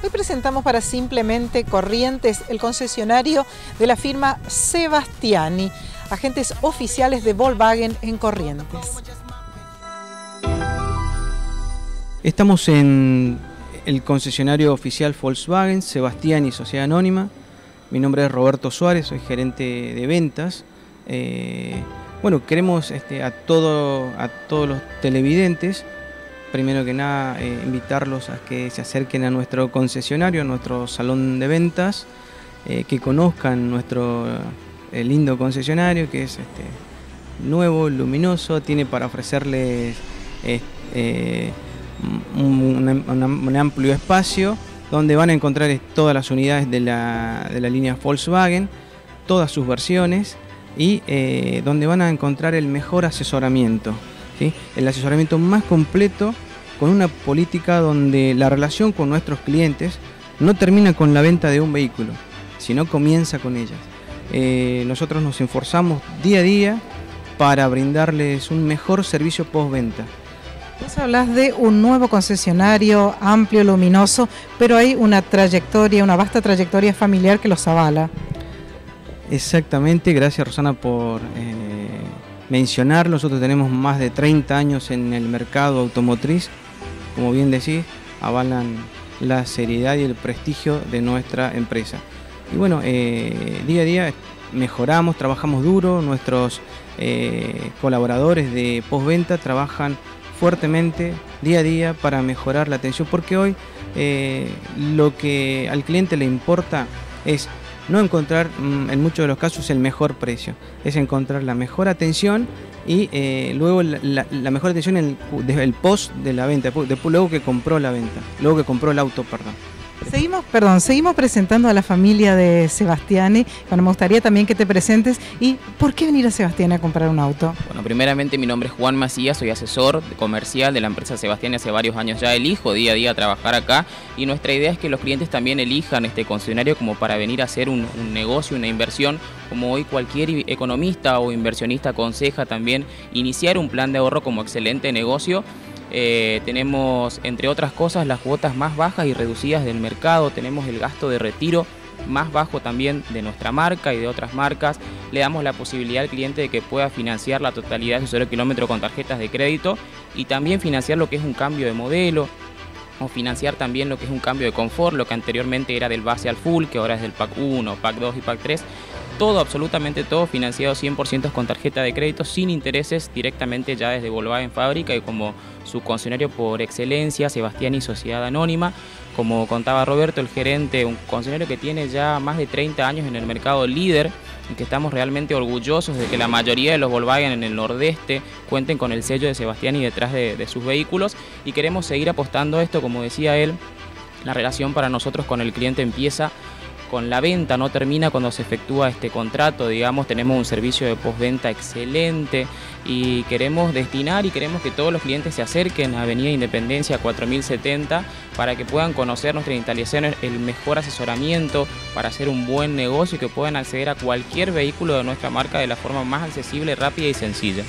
Hoy presentamos para Simplemente Corrientes el concesionario de la firma Sebastiani, agentes oficiales de Volkswagen en Corrientes. Estamos en el concesionario oficial Volkswagen, Sebastiani Sociedad Anónima. Mi nombre es Roberto Suárez, soy gerente de ventas. Eh, bueno, queremos este, a, todo, a todos los televidentes primero que nada eh, invitarlos a que se acerquen a nuestro concesionario, a nuestro salón de ventas, eh, que conozcan nuestro eh, lindo concesionario que es este, nuevo, luminoso, tiene para ofrecerles un, amplio espacio donde van a encontrar todas las unidades de la, de la línea Volkswagen, todas sus versiones y donde van a encontrar el mejor asesoramiento el asesoramiento más completo con una política donde la relación con nuestros clientes no termina con la venta de un vehículo, sino comienza con ellas. Eh, nosotros nos esforzamos día a día para brindarles un mejor servicio postventa. Vos hablas de un nuevo concesionario amplio, luminoso, pero hay una trayectoria, una vasta trayectoria familiar que los avala. Exactamente, gracias Rosana por eh, mencionar, nosotros tenemos más de 30 años en el mercado automotriz, como bien decís, avalan la seriedad y el prestigio de nuestra empresa. Y bueno, eh, día a día mejoramos, trabajamos duro, nuestros eh, colaboradores de postventa trabajan fuertemente día a día para mejorar la atención, porque hoy eh, lo que al cliente le importa es no encontrar mm, en muchos de los casos el mejor precio, es encontrar la mejor atención y eh, luego la, mejor atención en el, el, post de la venta, luego que compró la venta, luego que compró el auto, perdón. Seguimos, perdón, seguimos presentando a la familia de Sebastiani. Bueno, me gustaría también que te presentes. ¿Y por qué venir a Sebastiani a comprar un auto? Bueno, primeramente mi nombre es Juan Macías, soy asesor comercial de la empresa Sebastiani hace varios años ya. Elijo día a día trabajar acá y nuestra idea es que los clientes también elijan este concesionario como para venir a hacer un, un negocio, una inversión, como hoy cualquier economista o inversionista aconseja también iniciar un plan de ahorro como excelente negocio eh, tenemos, entre otras cosas, las cuotas más bajas y reducidas del mercado, tenemos el gasto de retiro más bajo también de nuestra marca y de otras marcas. Le damos la posibilidad al cliente de que pueda financiar la totalidad de su cero kilómetro con tarjetas de crédito y también financiar lo que es un cambio de modelo o financiar también lo que es un cambio de confort, lo que anteriormente era del base al full, que ahora es del pack 1, pack 2 y pack 3 todo, absolutamente todo financiado 100% con tarjeta de crédito, sin intereses, directamente ya desde Volkswagen Fábrica y como su concesionario por excelencia, Sebastián y Sociedad Anónima. Como contaba Roberto, el gerente, un concesionario que tiene ya más de 30 años en el mercado líder y que estamos realmente orgullosos de que la mayoría de los Volkswagen en el nordeste cuenten con el sello de Sebastián y detrás de, de sus vehículos y queremos seguir apostando esto, como decía él, la relación para nosotros con el cliente empieza con la venta, no termina cuando se efectúa este contrato, digamos, tenemos un servicio de postventa excelente y queremos destinar y queremos que todos los clientes se acerquen a Avenida Independencia 4070 para que puedan conocer nuestras instalaciones, el mejor asesoramiento para hacer un buen negocio y que puedan acceder a cualquier vehículo de nuestra marca de la forma más accesible, rápida y sencilla.